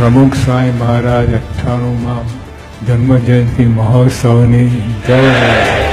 પ્રમુખ સ્વામી મહારાજ અઠ્ઠાણુંમાં જન્મ જયંતિ મહોત્સવની જય.